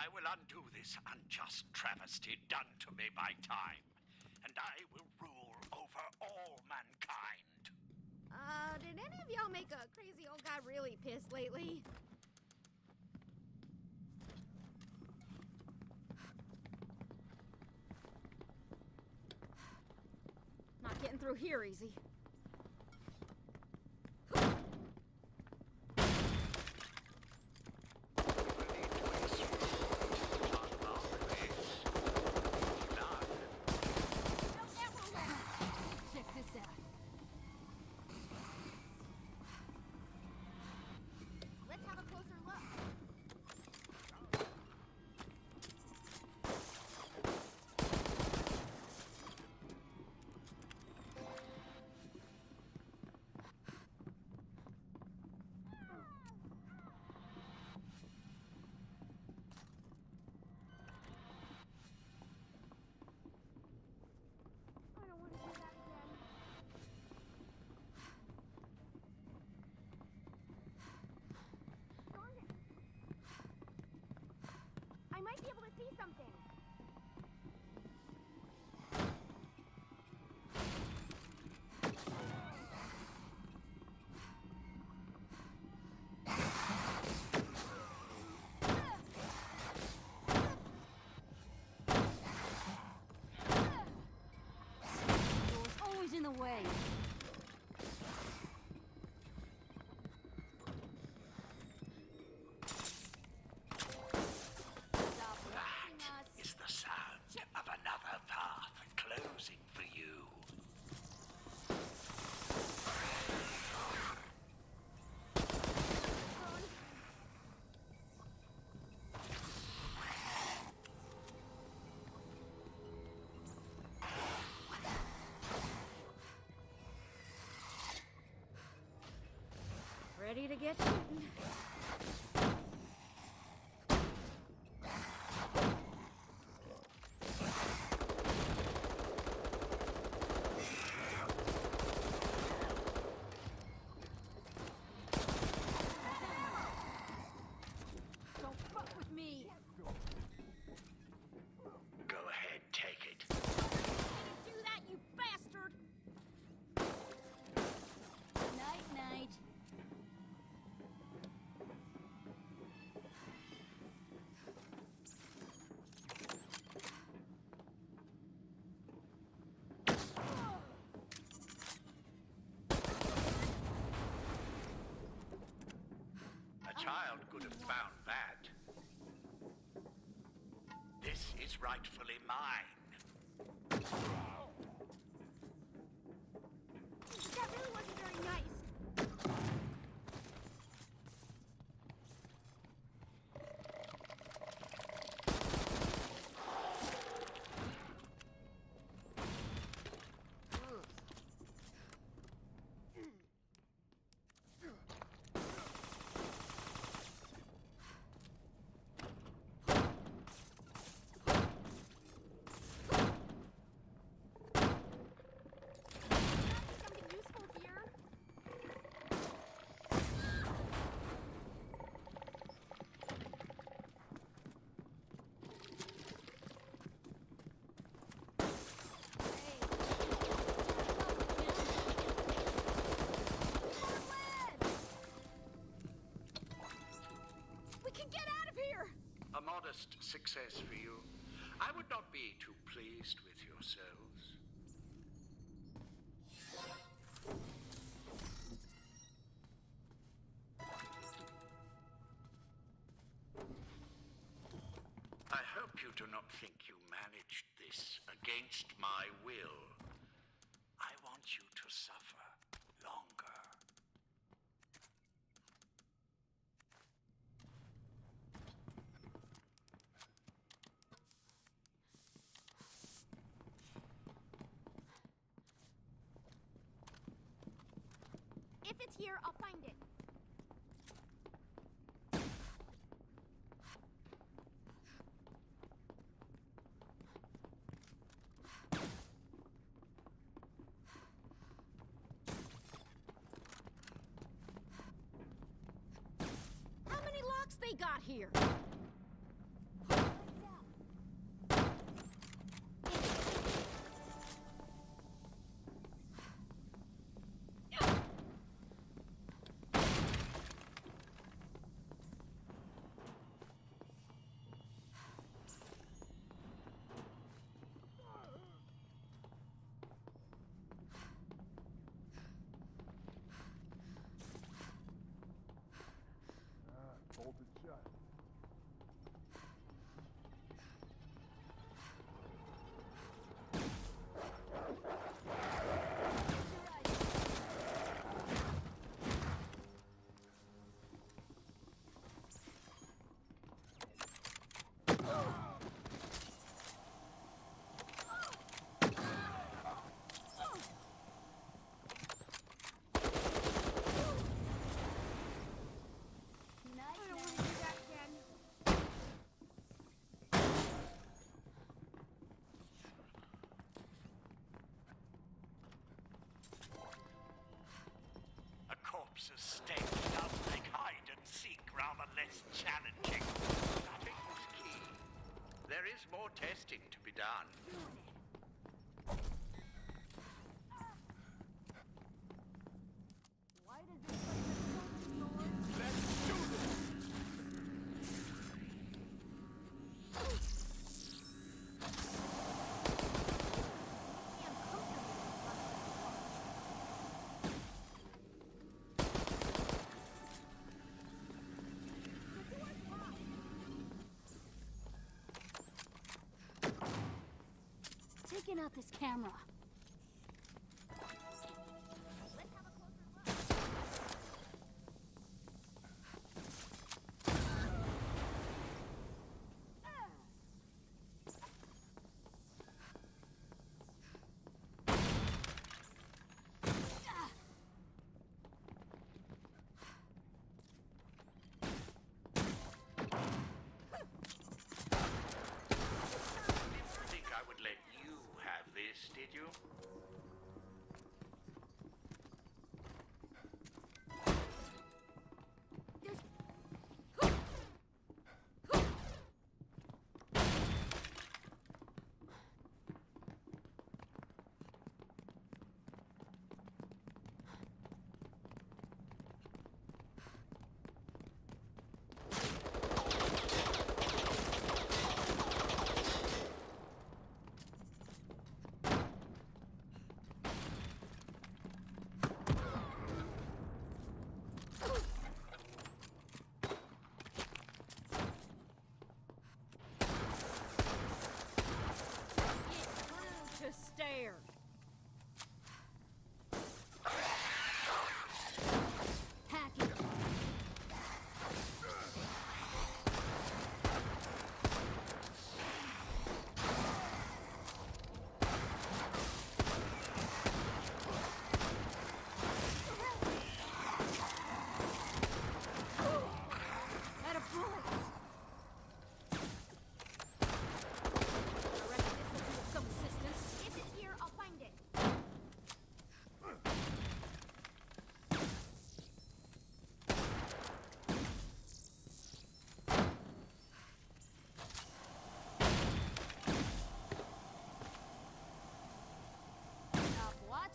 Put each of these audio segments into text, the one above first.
I will undo this unjust travesty done to me by time, and I will rule over all mankind. Uh, did any of y'all make a crazy old guy really pissed lately? Not getting through here easy. Might be able to see something. Ready to get shooting. Don't fuck with me. Go ahead, take it. Do that, you bastard! Night, night. A child could have found that. This is rightfully mine. Modest success for you. I would not be too pleased with yourselves. I hope you do not think you managed this against my will. I want you to suffer longer. If it's here, I'll find it. Sustain does make hide and seek rather less challenging. That was key. There is more testing to be done. Why did this place have so many doors? Let's do this! Makes me uncomfortable. The door's locked. Taking out this camera.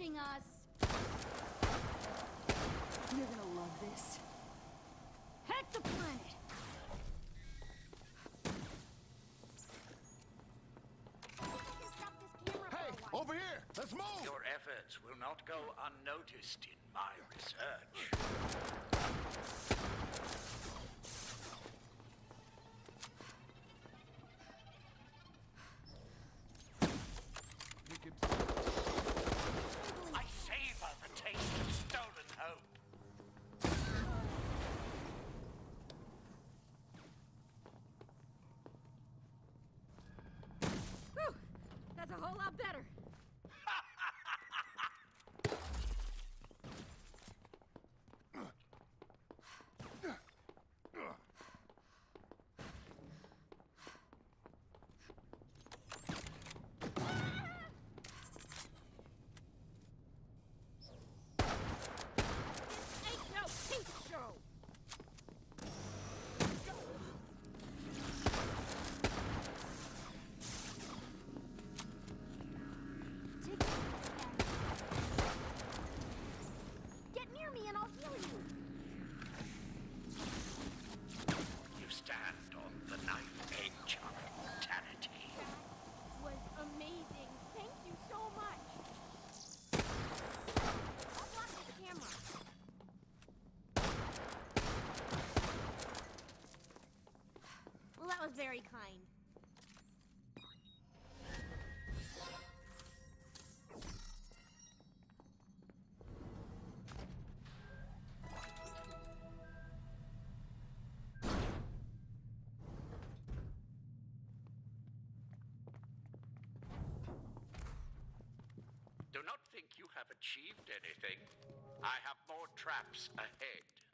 Watching us. You're gonna love this. Hack the planet. I think I can stop this camera Hey, for a while. over here! Let's move! Your efforts will not go unnoticed in my research. We can... I savor the taste of stolen hope. Whew, that's a whole lot better. This ain't no peep show. Take this camera. Get near me and I'll heal you. You stand on the knife edge of mortality. Was amazing. Thank you so much. I'll block this camera. Well, was very kind. Do not think you have achieved anything. I have more traps ahead.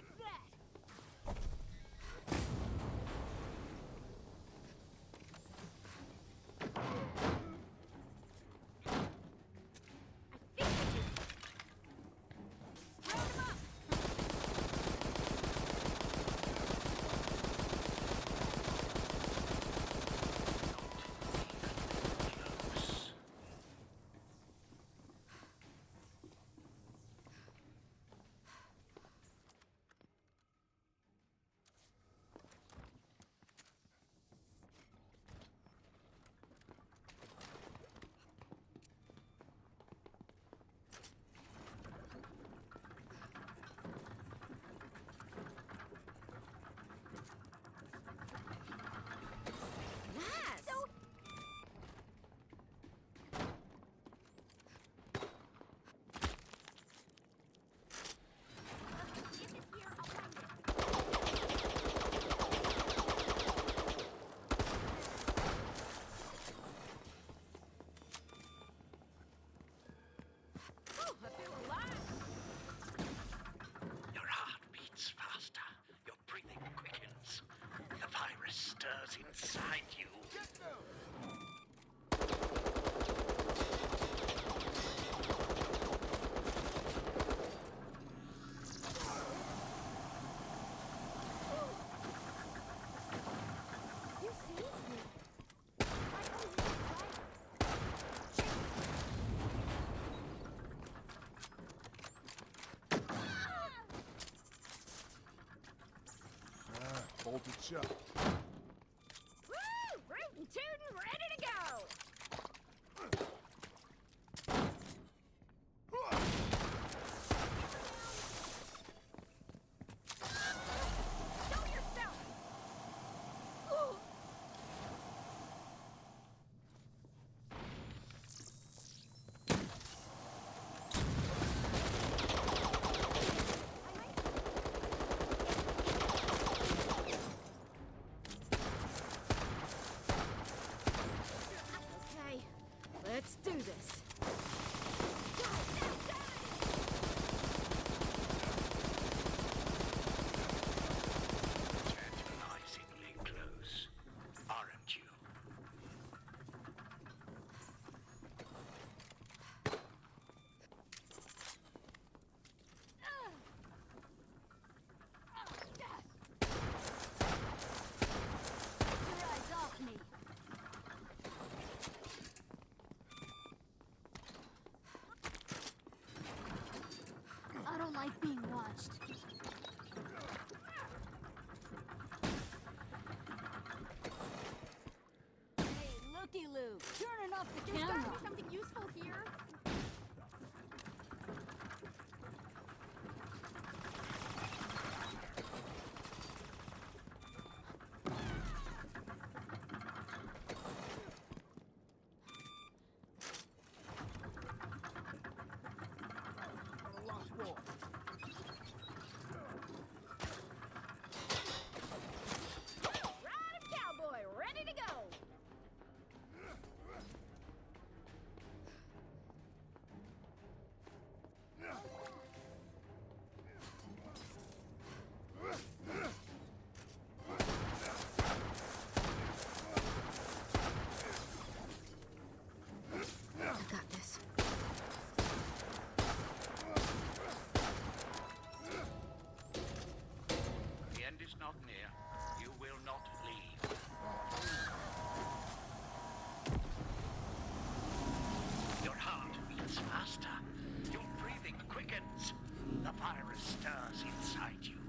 fix that! Shot. 天呐 Virus stirs inside you.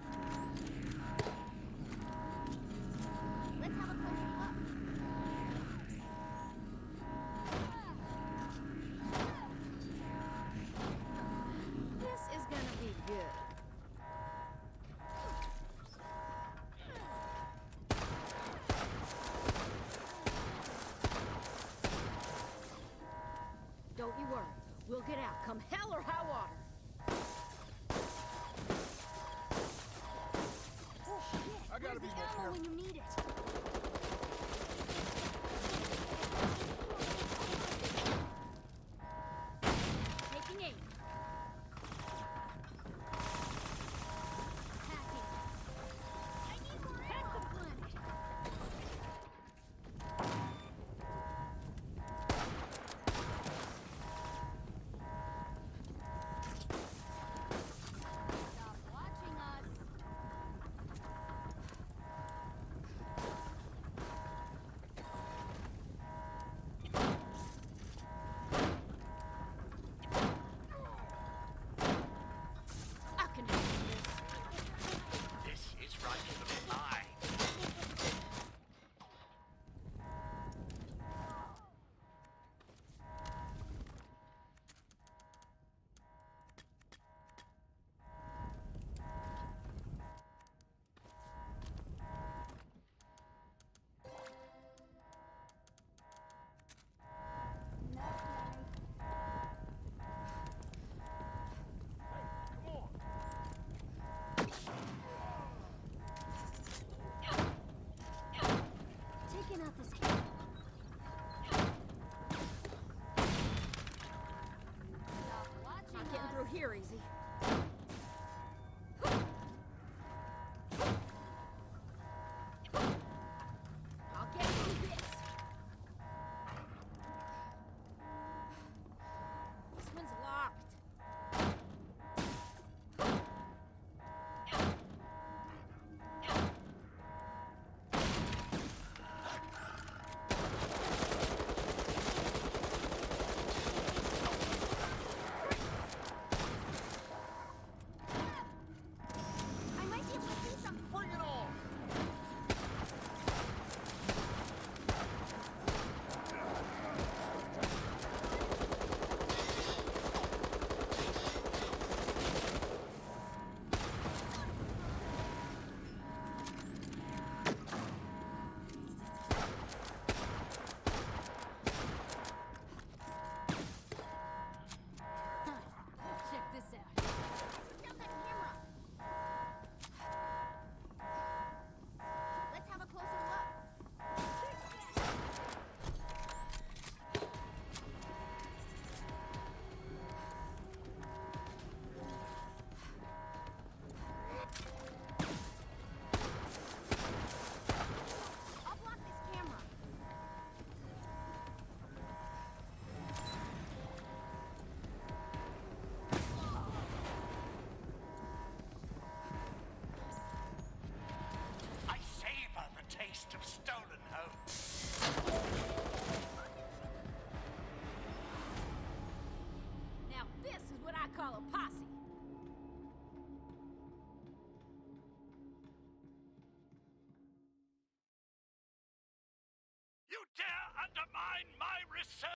here, Easy. beast of stone.